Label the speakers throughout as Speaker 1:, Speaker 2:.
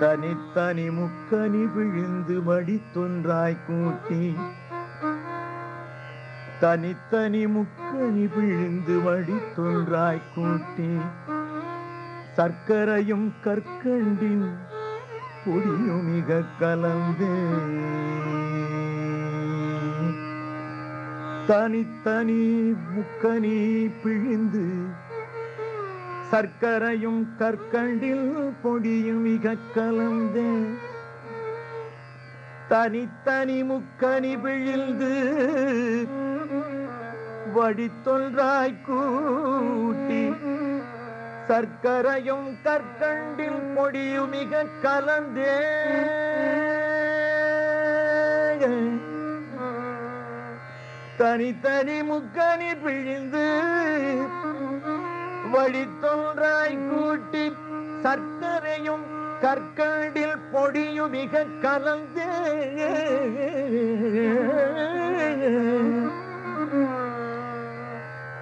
Speaker 1: தனித்தனி முக்கனி விழுந்து மடித்தொன்றாய் கூட்டி. தனித்தனி முக்கனி விழுந்து மடித்தொன்றாய் கூட்டி. சர்க்கரையும் கற்கண்டின் பொடியும் மிக கலந்து. தனித்தனி முக்கனி பிழிந்து சர்க்கரையும் கற்கண்டில் பொடியும் மிக கலந்து தனித்தனி முக்கனி பிழிந்து வடித்தொன்றாய் கூட்டி சர்க்கரையும் கற்கண்டில் பொடியும் மிக கலந்தே தனித்தனி முக்கணி பிழிந்து வழித்தோன்றாய் கூட்டி சர்க்கரையும் கற்கண்டில் பொடியும் மிக கலந்து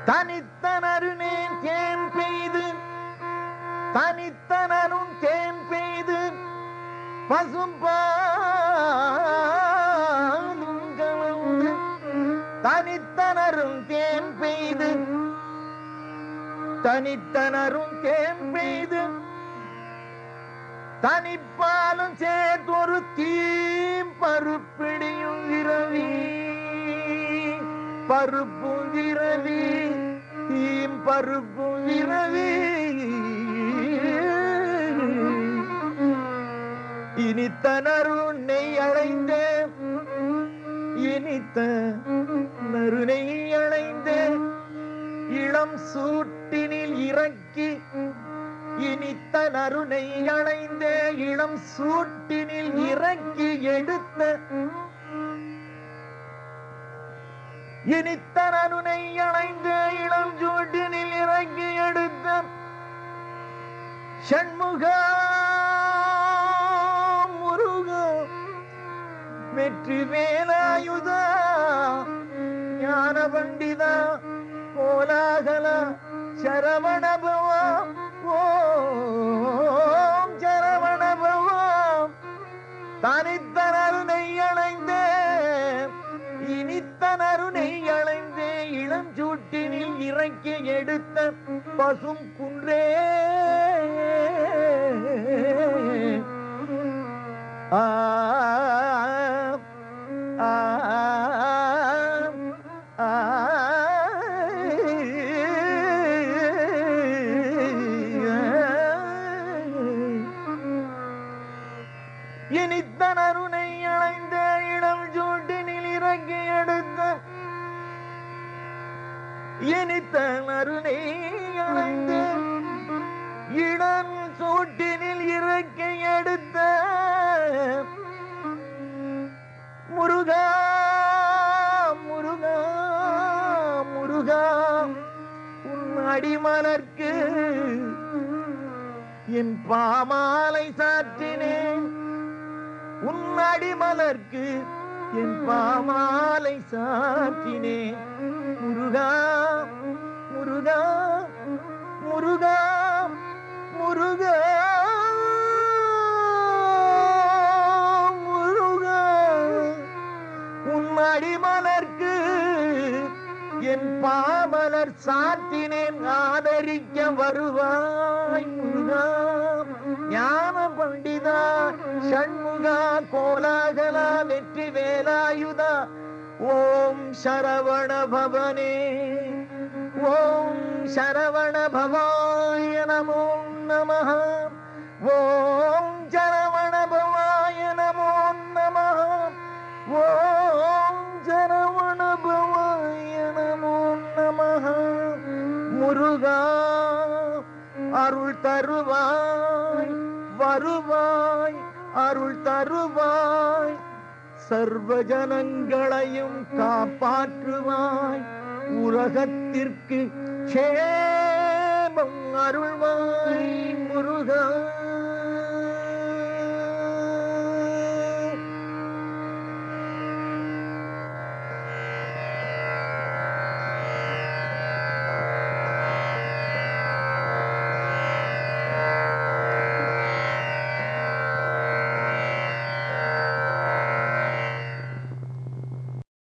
Speaker 1: தனித்தனருனேன் தேன் பெய்து தனித்தனரும் தேன் பெய்து பசும்பா தனித்தனரும் தேன் பெய்து. தனித்தனரும் தேன் பெய்து. தனிப்பாலும் சேர்த்தொரு தீம் பருப்பிடியும் இரவி பருப்பும் இரவி தீம் பருப்பும் இரவி இனித்தனரும் நெய் அடைந்தேன் இனித்த நருணை அடைந்த இளம் சூட்டினில் இறக்கி இனித்த நருணை அடைந்த இளம் சூட்டினில் இறக்கி எடுத்த இனித்த நருணை அடைந்த இளம் சூட்டினில் இறக்கி எடுத்த ஷண்முகா முருகா ஆயுதா? ஞான பண்டிதா கோலாகல சரவண ஓம் சரவண தனித்தனரு தனித்தனருணை இனித்தனரு இனித்தனருணை அணைந்த இளஞ்சூட்டினில் இறக்கி எடுத்த பசும் குன்றே. ஆ இனித்த நருணை அடைந்த இடம் சூட்டினில் இறக்கை எடுத்த முருகா முருகா முருகா உன் அடிமலர்க்கு என் பாமாலை சாற்றினேன். உன் அடிமலர்க்கு என் பாமாலை சாற்றினேன். முருகா முருகா முருகா முருகா முருகா. உன் அடிமலர்க்கு என் பாமலர் சாத்தினேன் ஆதரிக்க வருவாய் முருகா. ஞான பண்டிதா சண்முகா கோலாகலா வெற்றி வேலாயுதா ஓ ஓம் சரவண பவனே. ஓம் சரவண பவாய நமோ நம ஓம் சரவண பவாய நமோ நம ஓம் சரவண பவாய நமோ நம முருகா அருள் தருவாய் வருவாய் அருள் தருவாய். சர்வ ஜனங்களையும் காப்பாற்றுவாய். உலகத்திற்கு சேமம் அருள்வாய் முருகா.